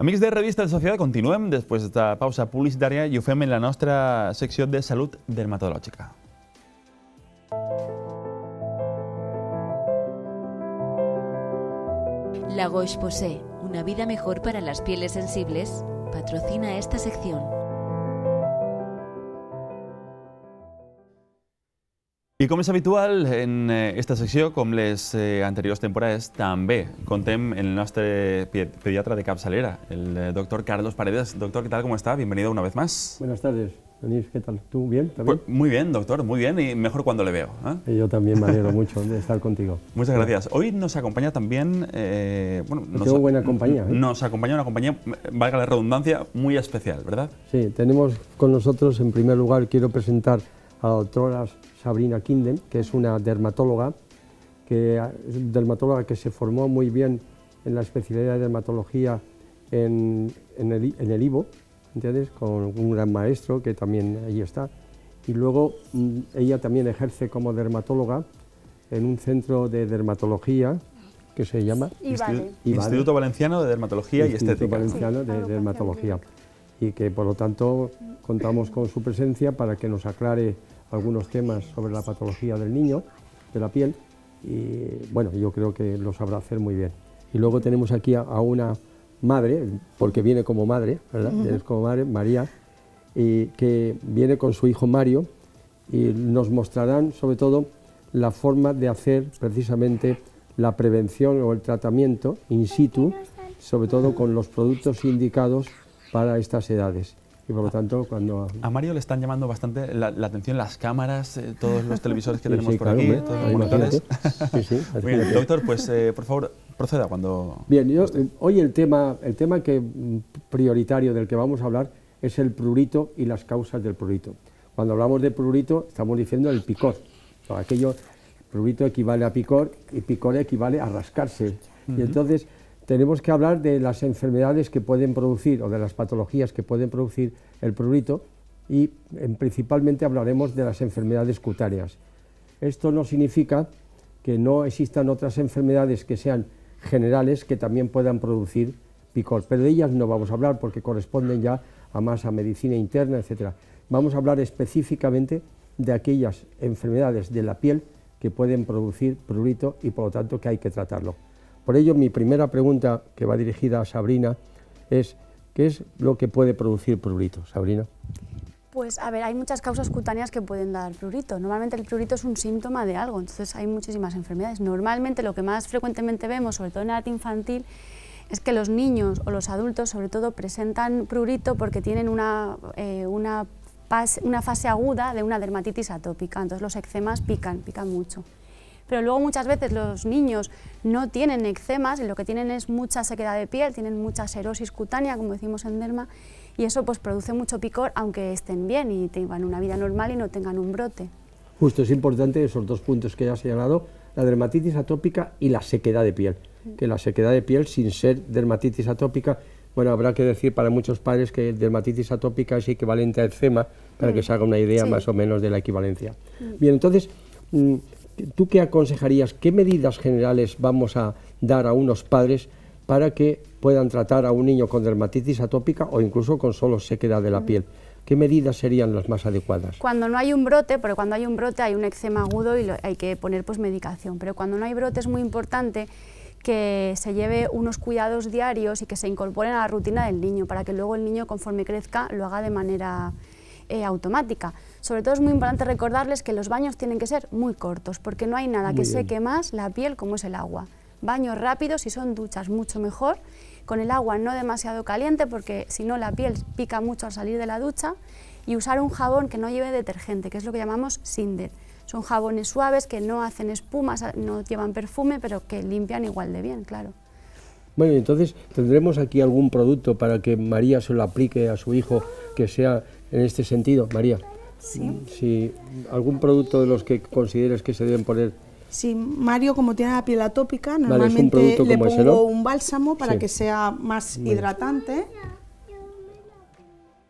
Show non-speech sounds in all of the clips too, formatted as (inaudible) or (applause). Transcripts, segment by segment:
Amics de Revista de Societat, continuem després de pausa publicitària i ho en la nostra secció de salut dermatològica. La Roche-Posay, una vida mejor para las pieles sensibles, patrocina esta sección. I com és habitual en eh, esta secció, com les eh, anteriors temporades, també contem el nostre pediatra de capçalera, el eh, doctor Carlos Paredes. Doctor, ¿qué tal? ¿Cómo está? Bienvenido una vez más. Buenas tardes, Denis, ¿qué tal? ¿Tú bien? ¿También? Pues, muy bien, doctor, muy bien y mejor cuando le veo. ¿eh? Y yo también me alegro mucho de estar contigo. (laughs) Muchas gracias. Hoy nos acompaña también, eh, bueno, nos, tengo buena compañía, ¿eh? nos acompaña una compañía, valga la redundancia, muy especial, ¿verdad? Sí, tenemos con nosotros, en primer lugar, quiero presentar a la doctora Sabrina Kinden, que es una dermatóloga, que es dermatóloga que se formó muy bien en la especialidad de dermatología en, en el, I- en el IVO, ¿entiendes? Con un gran maestro que también ahí está. Y luego mm, ella también ejerce como dermatóloga en un centro de dermatología que se llama Y. Instituto Valenciano de Dermatología y Instituto Estética. Valenciano Sí, de Dermatología y que por lo tanto contamos con su presencia para que nos aclare algunos temas sobre la patología del niño, de la piel y bueno, yo creo que lo sabrá hacer muy bien. Y luego tenemos aquí a, a una madre, porque viene como madre, ¿verdad? Es como madre, María, y que viene con su hijo Mario y nos mostrarán sobre todo la forma de hacer precisamente la prevención o el tratamiento in situ, sobre todo con los productos indicados para estas edades. Y por lo tanto, cuando... A Mario le están llamando bastante la, la atención las cámaras, eh, todos los televisores que Sí, tenemos sí, por claro, aquí, todos los monitores. Sí, sí, (laughs) Muy bien, doctor, pues eh, por favor, proceda cuando... Bien, yo, hoy el tema, el tema que, mm, prioritario del que vamos a hablar es el prurito y las causas del prurito. Cuando hablamos de prurito estamos diciendo el picor. O aquello, prurito equivale a picor y picor equivale a rascarse. Y entonces tenemos que hablar de las enfermedades que pueden producir o de las patologías que pueden producir el prurito y en- principalmente hablaremos de las enfermedades cutáneas. Esto no significa que no existan otras enfermedades que sean generales que también puedan producir picor, pero de ellas no vamos a hablar porque corresponden ya a más a medicina interna, etcétera. Vamos a hablar específicamente de aquellas enfermedades de la piel que pueden producir prurito y por lo tanto que hay que tratarlo. Por ello, mi primera pregunta, que va dirigida a Sabrina, es ¿qué es lo que puede producir prurito, Sabrina? Pues a ver, hay muchas causas cutáneas que pueden dar prurito. Normalmente el prurito es un síntoma de algo, entonces hay muchísimas enfermedades. Normalmente lo que más frecuentemente vemos, sobre todo en edad infantil, es que los niños o los adultos sobre todo presentan prurito porque tienen una, eh, una, una fase aguda de una dermatitis atópica, entonces los eczemas pican, pican mucho. Pero luego muchas veces los niños no tienen eczemas y lo que tienen es mucha sequedad de piel, tienen mucha serosis cutánea, como decimos en derma, y eso pues produce mucho picor aunque estén bien y tengan una vida normal y no tengan un brote. Justo, es importante esos dos puntos que ya has señalado, la dermatitis atópica y la sequedad de piel. Que la sequedad de piel, sin ser dermatitis atópica, bueno, habrá que decir para muchos padres que dermatitis atópica es equivalente a eczema, para que se haga una idea Sí. más o menos de la equivalencia. Bien, entonces, mm, ¿tú qué aconsejarías? ¿Qué medidas generales vamos a dar a unos padres para que puedan tratar a un niño con dermatitis atópica o incluso con solo sequedad de la piel? ¿Qué medidas serían las más adecuadas? Cuando no hay un brote, porque cuando hay un brote hay un eczema agudo y lo- hay que poner pues medicación, pero cuando no hay brote es muy importante que se lleve unos cuidados diarios y que se incorporen a la rutina del niño para que luego el niño conforme crezca lo haga de manera eh, automática. Sobre todo es muy importante recordarles que los baños tienen que ser muy cortos porque no hay nada Muy que bien. seque más la piel como es el agua. Baños rápidos, si son duchas mucho mejor, con el agua no demasiado caliente porque si no la piel pica mucho al salir de la ducha y usar un jabón que no lleve detergente, que es lo que llamamos Sinder. Son jabones suaves que no hacen espumas, no llevan perfume, pero que limpian igual de bien, claro. Bueno, y entonces tendremos aquí algún producto para que María se lo aplique a su hijo que sea en este sentido. María, Sí. si algún producto de los que consideres que se deben poner. Sí, Mario, como tiene la piel atópica, es un normalmente producto le como ese, pongo ¿no? un bálsamo para Sí. que sea más hidratante.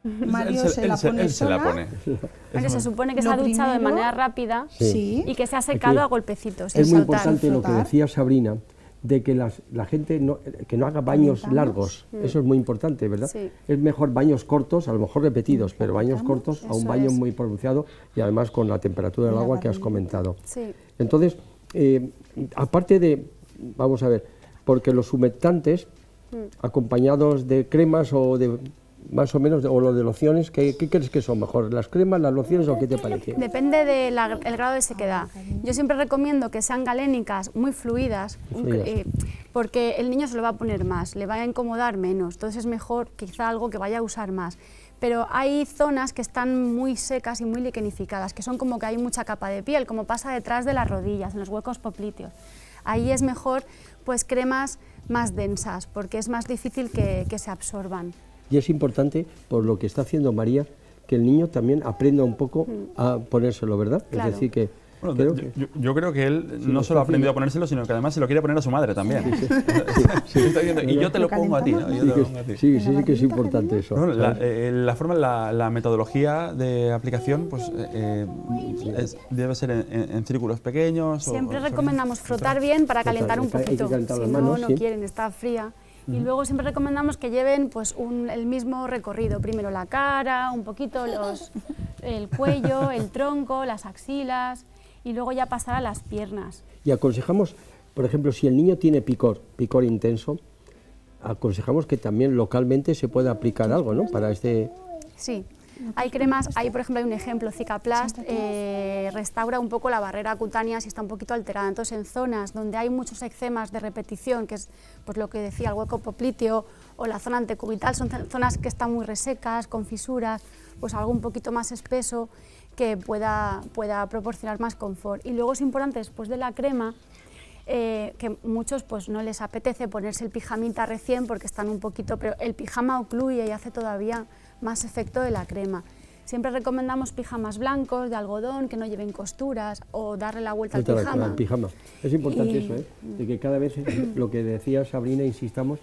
Él Mario se, la pone él se la pone. (laughs) Porque se supone que se ha duchado de manera rápida Sí. Y que se ha secado Aquí a golpecitos. Es muy saltar. importante lo que decía Sabrina, de que las- la gente no, que no haga baños largos. Eso es muy importante, ¿verdad? Sí. Es mejor baños cortos, a lo mejor repetidos, pero baños cortos a un baño es. muy pronunciado y además con la temperatura del agua que has comentado. Sí. Entonces, eh, aparte de, vamos a ver, porque los humectantes, acompañados de cremas o de más o menos, de- o lo de lociones, ¿qué, qué crees que son mejor? ¿Las cremas, las lociones o qué te parece? Depende del grado de sequedad. Yo siempre recomiendo que sean galénicas, muy fluidas, eh, porque el niño se lo va a poner más, le va a incomodar menos, entonces es mejor quizá algo que vaya a usar más. Pero hay zonas que están muy secas y muy liquenificadas, que son como que hay mucha capa de piel, como pasa detrás de las rodillas, en los huecos popliteos. Ahí es mejor pues cremas más densas, porque es más difícil que, que se absorban. Y es importante, por lo que está haciendo María, que el niño también aprenda un poco a ponérselo, ¿verdad? Claro. Es decir, que... Bueno, creo yo, que- yo- yo creo que él Sí, no lo solo ha aprendido a ponérselo, sino que además se lo quiere poner a su madre también. (laughs) Está diciendo, y yo te lo pongo a ti, ¿no? Yo te sí, lo que, pongo a ti. sí, sí, sí que es importante eso. Bueno, la, eh, la forma, la, la metodología de aplicación, pues eh, es- debe ser en, en- en círculos pequeños. Siempre o- recomendamos frotar bien para calentar un poquito. Si no, no sí. quieren, está fría. Y luego siempre recomendamos que lleven pues, un- el mismo recorrido. Primero la cara, un poquito los, el cuello, el tronco, las axilas y luego ya pasar a las piernas. Y aconsejamos, por ejemplo, si el niño tiene picor, picor intenso, aconsejamos que también localmente se pueda aplicar algo, ¿no? Para este... Sí. Hay cremas, hay por ejemplo hay un ejemplo, Cicaplast, eh, restaura un poco la barrera cutánea si está un poquito alterada. Entonces en zonas donde hay muchos eczemas de repetición, que es pues lo que decía el hueco popliteo o la zona antecubital, son zo- zonas que están muy resecas, con fisuras, pues algo un poquito más espeso que pueda, pueda proporcionar más confort. Y luego es importante después de la crema eh, que muchos pues no les apetece ponerse el pijamita recién porque están un poquito, pero el pijama ocluye y hace todavía más efecto de la crema. Siempre recomendamos pijamas blancos de algodón que no lleven costuras o darle la vuelta al Vuelta pijama. pijama. Es importante Y- eso, ¿eh? De que cada vez, eh, (clears throat) lo que decía Sabrina, insistamos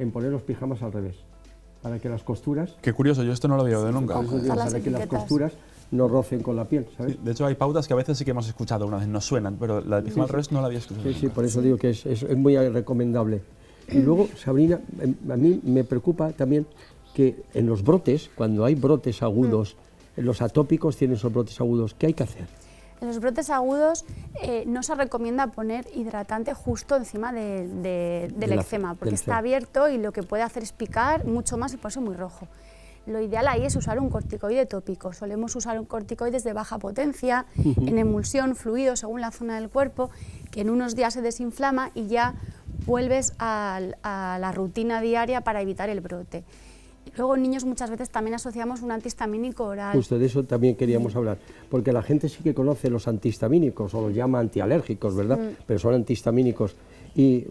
en poner los pijamas al revés, para que las costuras, Qué curioso, yo esto no lo había oído nunca. por eso digo, las para que las costuras no rocen con la piel, ¿sabes? Sí, De hecho, hay pautas que a veces sí que hemos escuchado una vez, nos suenan, pero la de pijama al revés no la había escuchado. Sí, sí, nunca. por eso digo que es, es- es muy recomendable. Y luego, Sabrina, em, a mí me preocupa también que en los brotes, cuando hay brotes agudos, los atópicos tienen esos brotes agudos, ¿qué hay que hacer? En los brotes agudos eh, no se recomienda poner hidratante justo encima de- de- del De la- eczema, porque del está eczema. abierto y lo que puede hacer es picar mucho más y por eso muy rojo. Lo ideal ahí es usar un corticoide tópico. Solemos usar un corticoides de baja potencia, en emulsión, fluido, según la zona del cuerpo, que en unos días se desinflama y ya vuelves a la rutina diaria para evitar el brote. Luego niños muchas veces también asociamos un antihistamínico oral. Justo de eso también queríamos hablar, porque la gente sí que conoce los antihistamínicos o los llama antialérgicos, ¿verdad? Pero son antihistamínicos. Y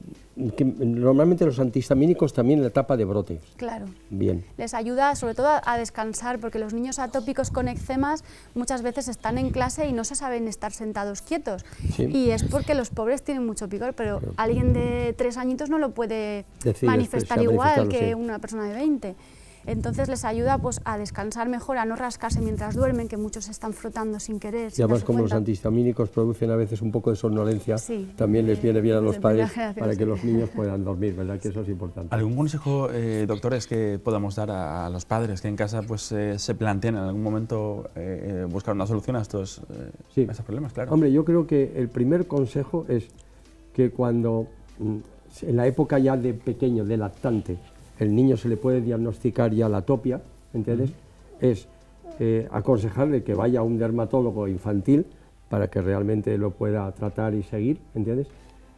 que normalmente los antihistamínicos también en la etapa de brote. Claro. Bien. Les ayuda sobre todo a, descansar porque los niños atópicos con eczemas muchas veces están en clase y no se saben estar sentados quietos. Sí. Y es porque los pobres tienen mucho picor, pero alguien de tres añitos no lo puede Decir, manifestar igual que sí. una persona de 20. Entonces les ayuda pues, a descansar mejor, a no rascarse mientras duermen, que muchos están frotando sin querer. Y además darse como los antihistamínicos producen a veces un poco de somnolencia, Sí, también les viene bien a los padres (laughs) para que los niños puedan dormir, ¿verdad? Que eso es importante. ¿Algún consejo, eh, doctores, que podamos dar a, a los padres que en casa pues, eh, se planteen en algún momento eh, eh, buscar una solución a estos, eh, Sí. a estos problemas? Claro. Hombre, yo creo que el primer consejo es que cuando, mm, en la época ya de pequeño, de lactante, el niño se le puede diagnosticar ya la atopia, ¿entiendes? Es eh, aconsejarle que vaya a un dermatólogo infantil para que realmente lo pueda tratar y seguir, ¿entiendes?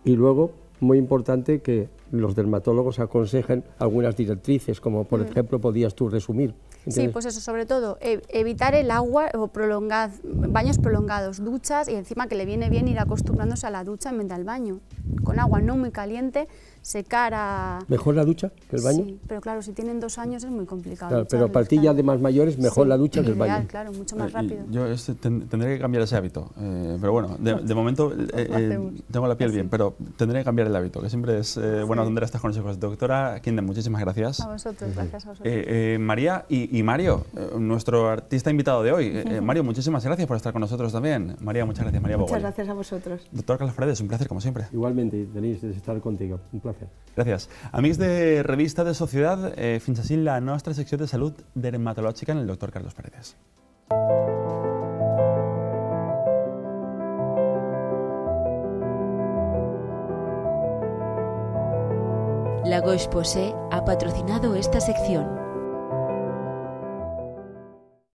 Y luego, muy importante que los dermatólogos aconsejen algunas directrices, como por ejemplo podías tú resumir. Sí, pues eso, sobre todo e- evitar el agua o prolongad, baños prolongados, duchas y encima que le viene bien ir acostumbrándose a la ducha en vez del baño. Con agua no muy caliente, secar a... ¿Mejor la ducha que el baño? Sí, pero claro, si tienen dos años es muy complicado. Claro, pero para ti ya de más mayores, mejor Sí, la ducha que el baño. claro, mucho más Eh, rápido. Yo este, ten- tendré que cambiar ese hábito, eh, pero bueno, de, de momento eh, eh, tengo la piel bien, pero tendré que cambiar el hábito, que siempre es eh, bueno atender a estos consejos. Doctora Kinden, muchísimas gracias. A vosotros, gracias a vosotros. Eh, eh, María y, y Mario, eh, nuestro artista invitado de hoy. Mario, muchísimas gracias por estar con nosotros también. María, muchas gracias. María Muchas gracias a vosotros. Doctor Carlos un placer como siempre. Igualmente. Igualmente, Denise, de estar contigo. Un placer. Gràcies. Amics de Revista de Societat, eh, fins així la nostra secció de salut dermatològica en el doctor Carlos Paredes. La Gauche Posay ha patrocinado esta sección.